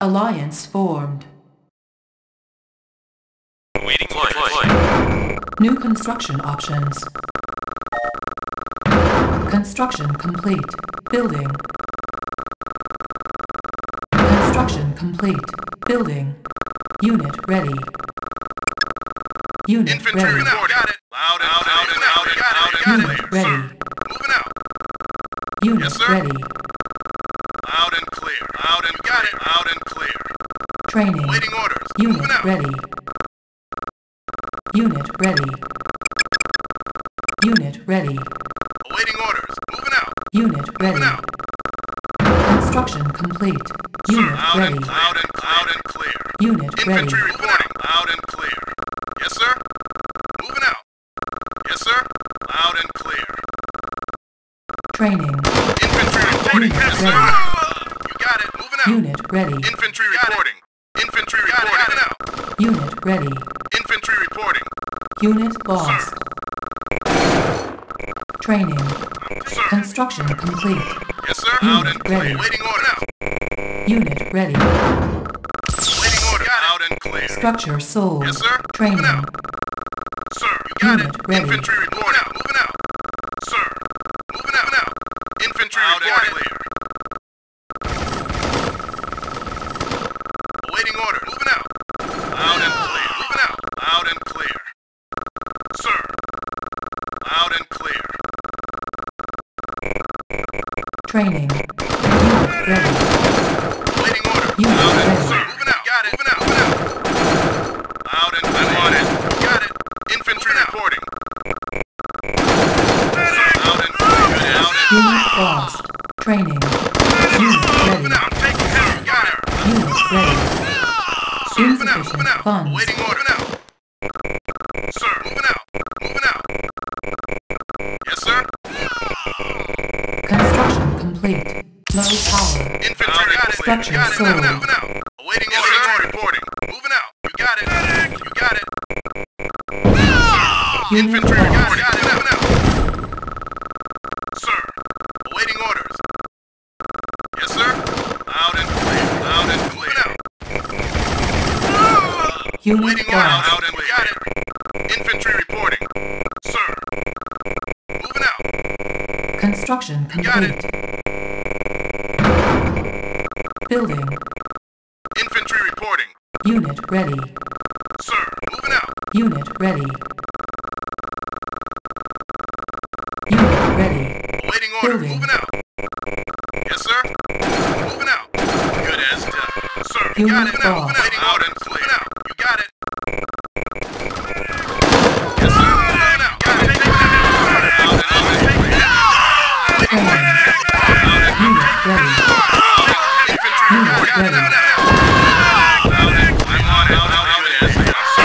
Alliance formed. Waiting deploy. New construction options. Construction complete. Building. Construction complete. Building. Unit ready. Unit Infantry ready. report. Got it. Loud and loud and loud and loud and Unit clear. ready. Sir. Moving out. Unit Yes, sir. ready. Loud and clear. Loud and got it. Loud and clear. Training. Waiting orders. Unit out. ready. Unit ready. Unit ready. Awaiting orders. Moving out. Unit ready. Moving out. Construction complete. Sir. Unit Loud ready. and loud and loud and clear. Unit ready. Infantry reporting. Loud and clear. Yes, sir. Moving out. Yes, sir. Loud and clear. Training. Infantry reporting. Unit Yes, ready. You Unit ready. Infantry reporting. Infantry reporting. Moving out. Unit ready. Infantry reporting. Unit lost. Training. Sir. Construction complete. Yes, sir. Loud Unit and clear. ready. Waiting order now. Unit ready. Waiting order. Loud and clear. Structure sold. Yes, sir. Training. Moving out. Sir, you got Unit it. ready. Infantry report out. Moving out. Sir, moving out. Moving out. Infantry Loud and report clear. Awaiting order. Moving out. Loud and clear. Moving out. Loud and clear. Sir. Loud and clear. Training. Unit ready. Awaiting order. Unit Loud and ready. sir. Moving out. Got it. Moving out. Moving out. Loud and I'm on it. Got it. Infantry reporting. Sir, loud and clear. Loud and Unit lost. Training. Unit ready. Moving out. Take care. Got it. Unit ready. Sir, moving out, moving out. funds. Waiting order Structure got it. sold. Moving out, moving out. Awaiting yes, order. Sir. Reporting. Moving out. You got it. You got it. Unit Infantry, got lost. it. Got it. Moving out. Sir, awaiting orders. Yes, sir. Loud and clear. Loud and clear. Moving out. Ah! Unit Waiting order. lost. Out and we got it. Infantry reporting. Sir. Moving out. Construction got it. complete. Building. Infantry reporting. Unit ready. Sir. Moving out. Unit ready. Unit ready. Awaiting order. Building. Moving out. Yes, sir. Moving out. Good as done. Sir. Unit got it. Moving out. Waiting out and clear. Moving out. You got it. Yes, sir. Moving out. Got it. Taking it. Out and out and clear. Training. Unit ready. Infantry. You got it. Unit Got it. ready. Out and I'm on it. Out and good as done. Sir.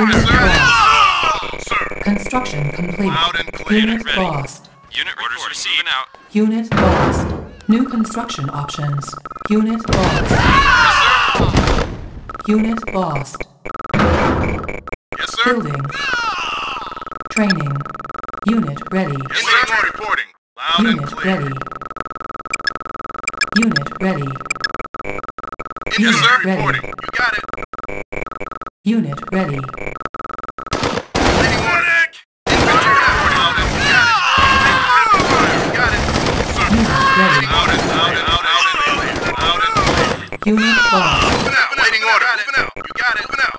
Unit Yes, sir. lost. Sir. Construction complete. Loud and clear. Unit lost. Unit orders received. Out. Unit lost. New construction options. Unit lost. Ah! Unit lost. Yes, sir. Building. Training. Unit ready. Yes, sir. Reporting. Loud and Unit clear. ready. Unit ready. Yes, Unit sir. ready. Reporting. You got it. Unit ready. Waiting order. Infantry reporting. Loud and got it. You got it. Sir. Unit ready. Loud and loud and loud and clear. Loud and clear. Unit lost. Moving out. Waiting order. Moving out. You got it. Moving out.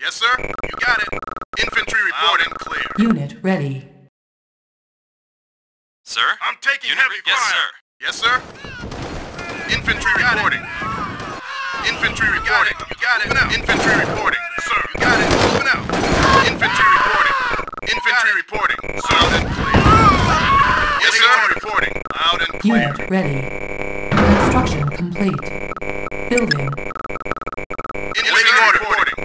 Yes, sir. You got it. Infantry reporting. Clear. Unit ready. Sir? I'm taking Unit heavy re- yes, sir. Yes, sir. Infantry reporting. Infantry reporting. You got it. Now. Infantry reporting. Sir, you got it. Moving out. Infantry reporting. Infantry reporting. Loud and clear. Yes, sir. Reporting. Loud and clear. Unit ready. Construction complete. Building. Waiting order.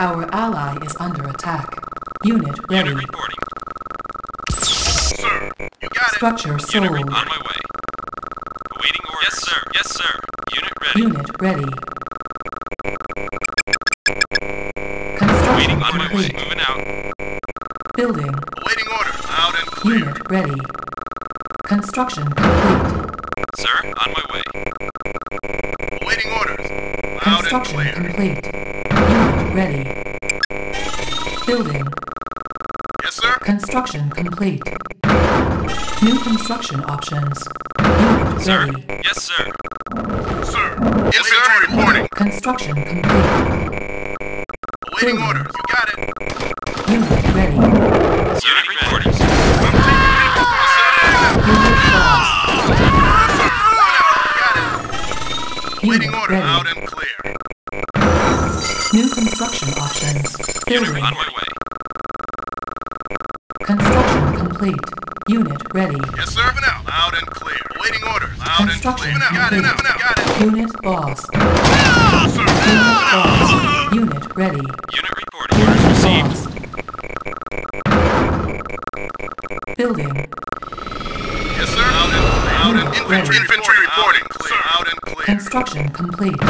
Our ally is under attack. Unit ready. Unit reporting. Sir, you got it. Structure sold. re- on my way. Awaiting orders. Yes, sir. Yes, sir. Unit ready. Unit ready. Construction Waiting on my way. complete. Moving out. Building. Awaiting order. Loud and clear. Unit ready. Construction complete. Sir, on my way. Awaiting orders. Loud and clear. complete. Unit ready. Building. Yes, sir. Construction complete. New construction options. Unit Sir? ready. Yes, sir. Sir. Infantry reporting. Construction complete. Awaiting orders. You got it. Unit ready. Unit Awaiting Unit order. Loud ready. and clear. New construction options. Unit Building. on my way. Construction complete. Unit ready. Yes, sir. Moving out. Loud and clear. Awaiting orders. Loud and clear. Moving out. Got it. Got it. Got it. Unit lost. Sir. Unit lost. Unit ready. Unit reporting. Orders received. Lost. Building. Yes, sir. Loud and clear. Loud and infantry. Ready. Infantry reporting. Clear. Loud and clear. Construction complete.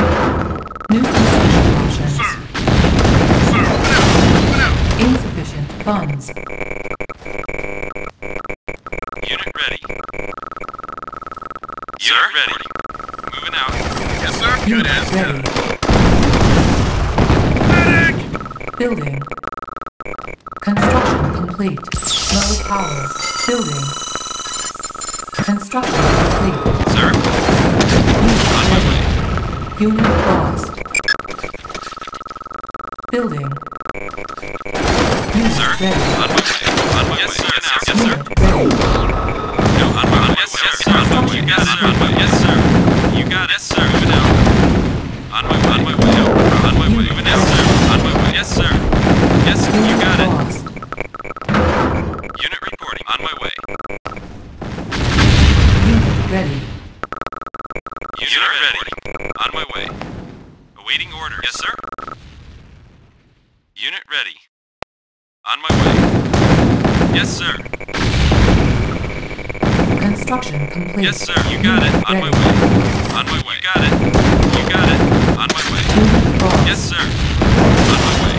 New construction options. Sir. Sir. Moving out. Moving out. Insufficient funds. Unit ready. Unit ready. Moving out. Yes, sir. Good Unit as ready. done. Building. Construction complete. Low power. Building. Construction complete. Sir, on my way. Unit lost. Building. Unit Sir, ready. on my way. On my Yes, way. sir. Yes, sir. Yes, sir. Unit ready. Unit ready. On my way. Awaiting orders. Yes, sir. Unit ready. On my way. Yes, sir. Construction complete. Yes, sir. You got it. On my way. On my way. You got it. You got it. On my way. Yes, sir. On my way.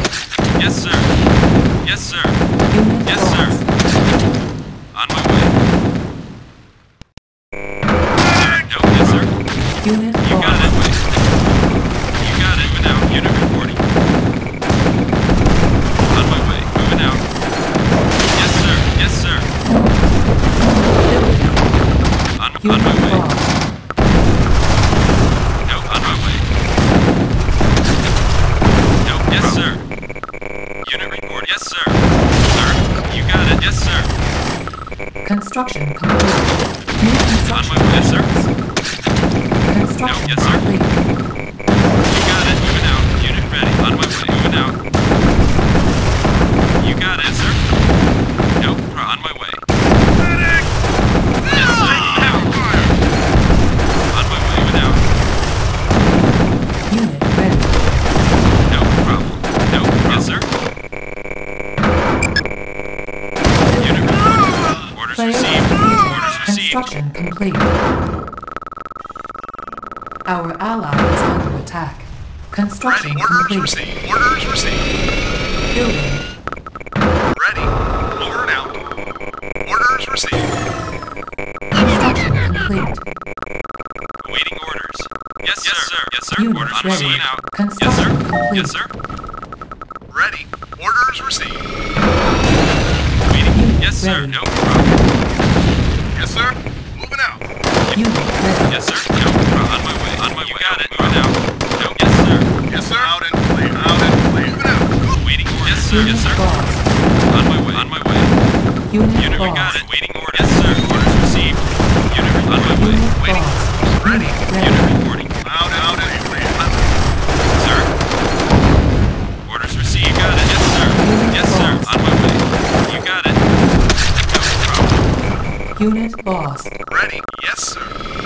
Yes, sir. Yes, sir. Yes, sir. lost. On my way. Sir, no, yes, sir. Unit You got it. Wait. You got it. Moving out. Unit reporting. On my way. Moving out. Yes, sir. Yes, sir. On, on my way. No, on my way. No, yes, sir. Unit report. Yes, sir. Sir, you got it. Yes, sir. Construction complete. Our ally is under attack. Construction Ready. Orders complete. received. Orders received. Building. Ready. Over and out. Orders received. Construction complete. Awaiting orders. Yes, yes, sir. Yes, sir. Unit Orders ready. received. Out. Yes, sir. Construction complete. Yes, sir. Ready. Orders received. Waiting. Yes, sir. No problem. Yes, sir. Moving out. Unit ready. Yes, sir. No problem. On my way. On my you way. You got it. Moving out. No. Yes, sir. Yes, sir. Out and clear. Out and clear. Moving out. Waiting orders. Yes, sir. Unit Yes, sir. lost. On my way. On my way. Unit, Unit, we got it. Waiting orders. Yes, sir. Orders received. Unit re- on my way. Unit Waiting. lost. Ready. Unit Unit reporting. Unit lost. Ready. Yes, sir.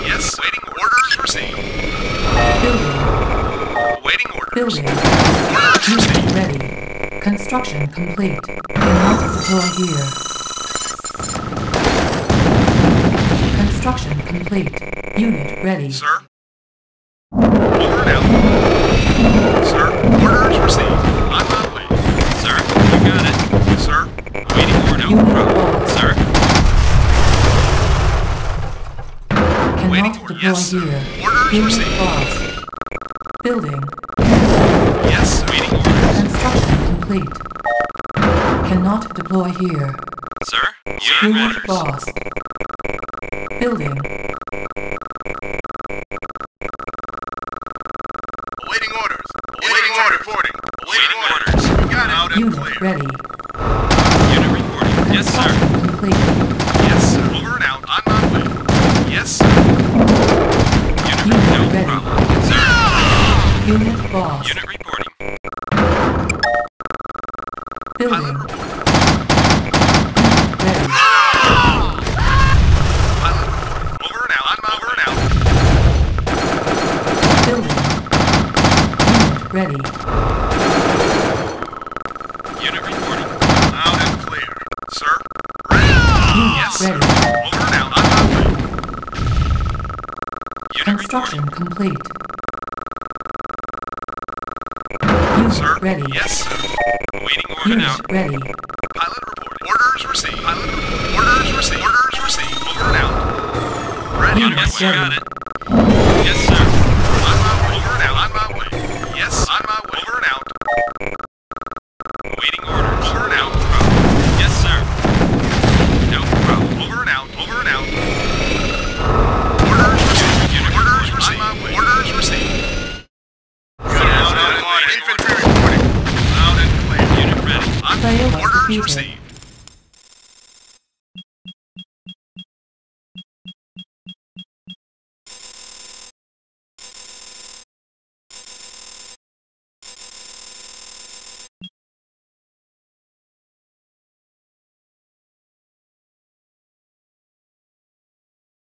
Yes. Waiting orders received. Building. Waiting orders. Building. Orders Unit received. ready. Construction complete. Cannot deploy here. Construction complete. Unit ready. Sir. Over out. Sir. Orders received. On my way. Sir, you got it. Sir. Waiting order. No Unit problem. lost. Sir. Cannot Waiting. deploy Yes, sir. here. Orders Unit received. lost. Building. Yes, sir. Waiting orders. Construction complete. Cannot deploy here. Sir? Unit Unit orders. lost. Building. Awaiting orders. Awaiting orders. reporting. Awaiting Awaiting orders. orders. You got it. Out and Unit clear. ready. Lost. Unit reporting. Building. Pilot. Ready. Pilot. Over and out. Over and out. Building. Unit ready. Unit reporting. Out and clear. Sir. Ready. Unit Yes, sir. Over and out. Way. Unit Construction reporting. complete. Sir. ready. Yes, sir. Waiting order Unit now. ready. Pilot report. Orders received. Pilot report. Orders received. Orders received. Over and out. Ready. Yes, sir. Got it. Yes, sir. Orders received.